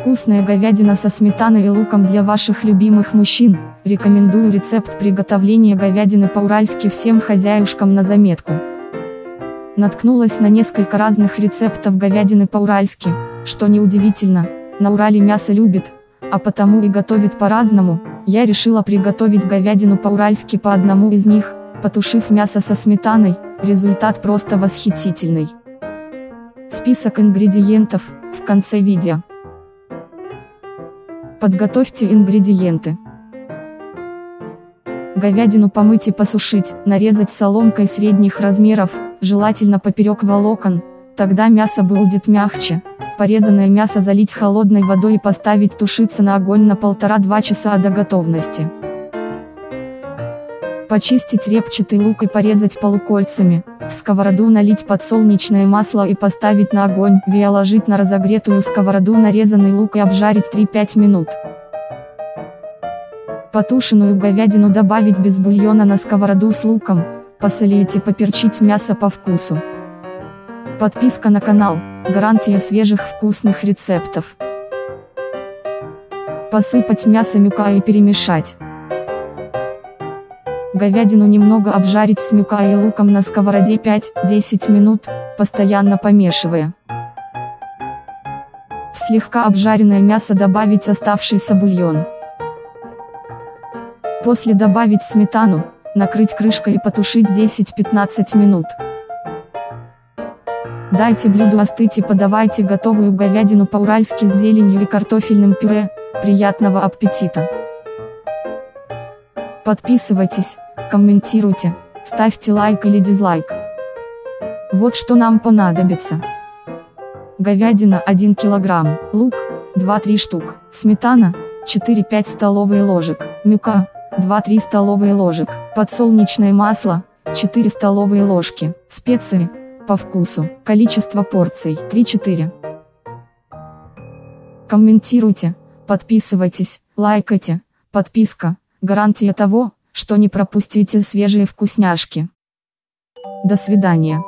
Вкусная говядина со сметаной и луком для ваших любимых мужчин. Рекомендую рецепт приготовления говядины по-уральски всем хозяюшкам на заметку. Наткнулась на несколько разных рецептов говядины по-уральски, что неудивительно, на Урале мясо любит, а потому и готовит по-разному, я решила приготовить говядину по-уральски по одному из них, потушив мясо со сметаной, результат просто восхитительный. Список ингредиентов, в конце видео. Подготовьте ингредиенты. Говядину помыть и посушить, нарезать соломкой средних размеров, желательно поперек волокон, тогда мясо будет мягче. Порезанное мясо залить холодной водой и поставить тушиться на огонь на 1,5-2 часа до готовности. Почистить репчатый лук и порезать полукольцами, в сковороду налить подсолнечное масло и поставить на огонь, ложить на разогретую сковороду нарезанный лук и обжарить 3-5 минут. Потушенную говядину добавить без бульона на сковороду с луком, посолить и поперчить мясо по вкусу. Подписка на канал, гарантия свежих вкусных рецептов. Посыпать мясо мюка и перемешать. Говядину немного обжарить с мюка и луком на сковороде 5-10 минут, постоянно помешивая. В слегка обжаренное мясо добавить оставшийся бульон. После добавить сметану, накрыть крышкой и потушить 10-15 минут. Дайте блюду остыть и подавайте готовую говядину по-уральски с зеленью и картофельным пюре. Приятного аппетита! Подписывайтесь, комментируйте, ставьте лайк или дизлайк. Вот что нам понадобится. Говядина 1 кг, лук 2-3 штук, сметана 4-5 столовые ложек, мюка 2-3 столовые ложек, подсолнечное масло 4 столовые ложки, специи по вкусу, количество порций 3-4. Комментируйте, подписывайтесь, лайкайте, подписка Гарантия того, что не пропустите свежие вкусняшки. До свидания.